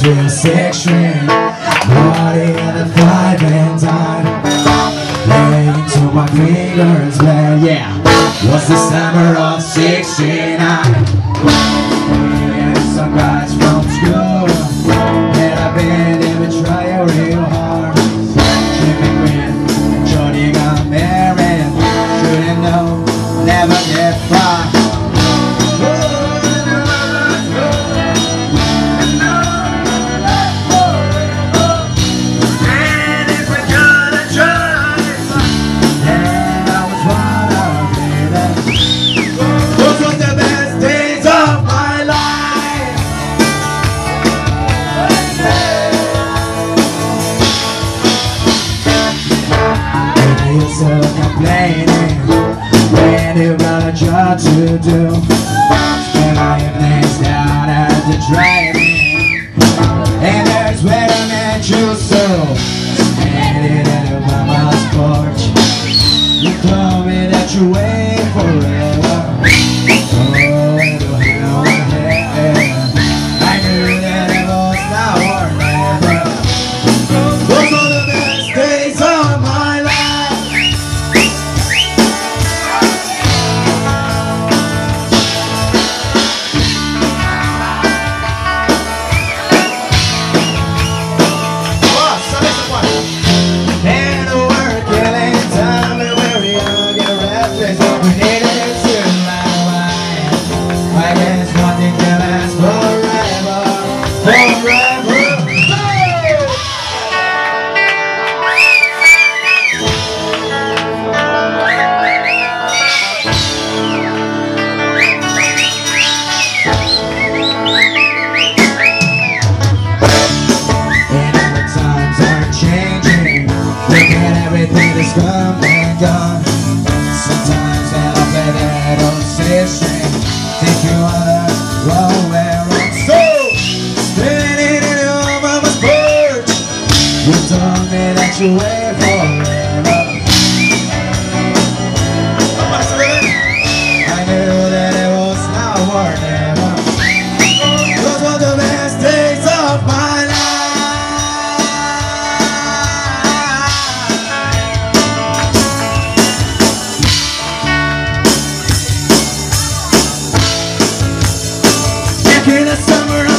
this string. Body in the five and dime Laying to my fingers, man, yeah. Was the summer of 69 And you're still complaining when you got a job to do. Spend my evenings down at the drive-in, and there's where I met you so. Standing at your mama's porch. You told me that you wait forever. is come and gone Sometimes I play that old station Think you wanna where I'm so You told me that you wait I knew that it was not worth it. In the summer